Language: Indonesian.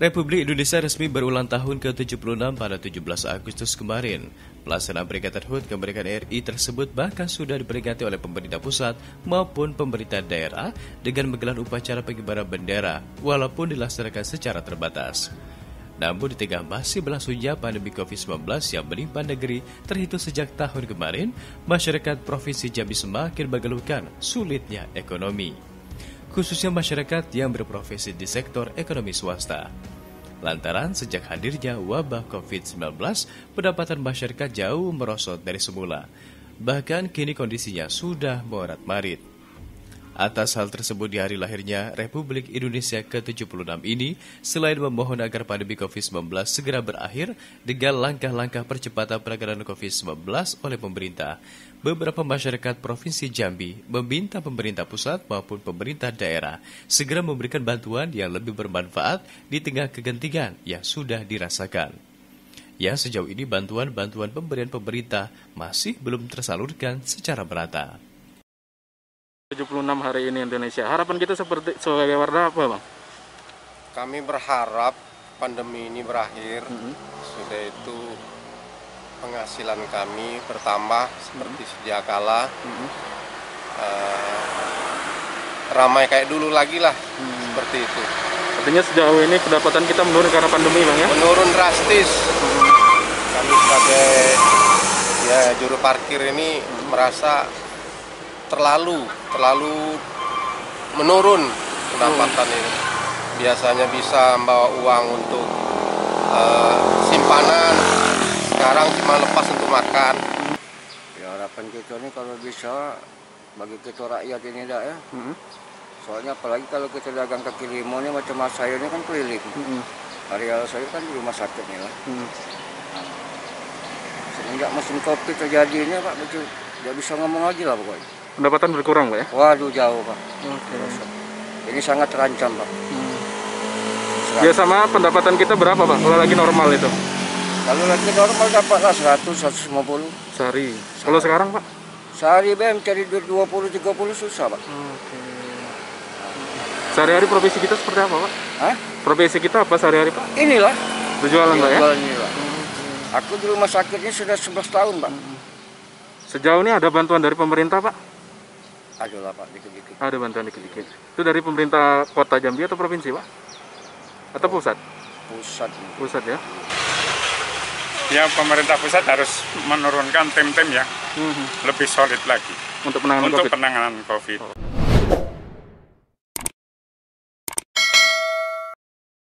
Republik Indonesia resmi berulang tahun ke-76 pada 17 Agustus kemarin. Pelaksanaan peringatan HUT kemerdekaan RI tersebut bahkan sudah diperingati oleh pemerintah pusat maupun pemerintah daerah dengan menggelar upacara pengibaran bendera walaupun dilaksanakan secara terbatas. Namun di tengah masih berlangsungnya pandemi COVID-19 yang menimpa negeri terhitung sejak tahun kemarin, masyarakat Provinsi Jambi semakin mengeluhkan sulitnya ekonomi khususnya masyarakat yang berprofesi di sektor ekonomi swasta. Lantaran sejak hadirnya wabah COVID-19, pendapatan masyarakat jauh merosot dari semula. Bahkan kini kondisinya sudah morat-marit. Atas hal tersebut di hari lahirnya Republik Indonesia ke-76 ini, selain memohon agar pandemi COVID-19 segera berakhir dengan langkah-langkah percepatan penanganan COVID-19 oleh pemerintah, beberapa masyarakat Provinsi Jambi meminta pemerintah pusat maupun pemerintah daerah segera memberikan bantuan yang lebih bermanfaat di tengah kegentingan yang sudah dirasakan. Ya, sejauh ini bantuan-bantuan pemberian pemerintah masih belum tersalurkan secara merata. 76 hari ini Indonesia. Harapan kita seperti sebagai warna apa, Bang? Kami berharap pandemi ini berakhir. Mm -hmm. Sudah itu penghasilan kami bertambah seperti sedia kala. Mm -hmm. uh, ramai kayak dulu lagi lah, hmm. seperti itu. Artinya sejauh ini pendapatan kita menurun karena pandemi, Bang ya? Menurun drastis. Hmm. Kami sebagai ya juru parkir ini hmm. merasa terlalu terlalu menurun pendapatan hmm. ini. Biasanya bisa membawa uang untuk uh, simpanan, sekarang cuma lepas untuk makan. Ya harapan kita ini kalau bisa bagi kita rakyat ini dah ya. Hmm. Soalnya apalagi kalau kita dagang kaki lima ini macam mas saya ini kan keliling. Hmm. Area saya kan di rumah sakit nih lah. Hmm. Nah, semenjak musim kopi terjadi ini Pak, betul, tidak bisa ngomong lagi lah pokoknya. Pendapatan berkurang Pak ya? Waduh jauh Pak. Okay. Ini sangat terancam Pak. Hmm. Ya sama pendapatan kita berapa Pak kalau lagi normal itu? Kalau lagi normal dapatlah 100, 150. Sehari. Kalau sekarang Pak? Sehari BM cari duit 20, 30 susah Pak. Okay. Sehari-hari profesi kita seperti apa Pak? Hah? Profesi kita apa sehari-hari Pak? Inilah. Berjualan Pak ya? Berjualan inilah. Aku di rumah sakitnya sudah 11 tahun Pak. Sejauh ini ada bantuan dari pemerintah Pak? Ada lah Pak, dikit-dikit. Ada bantuan dikit-dikit. Itu dari pemerintah kota Jambi atau provinsi Pak? Atau oh, pusat? Pusat. Pusat ya? Ya pemerintah pusat harus menurunkan tim-tim ya, mm -hmm. lebih solid lagi untuk penanganan untuk COVID. penanganan COVID. Oh.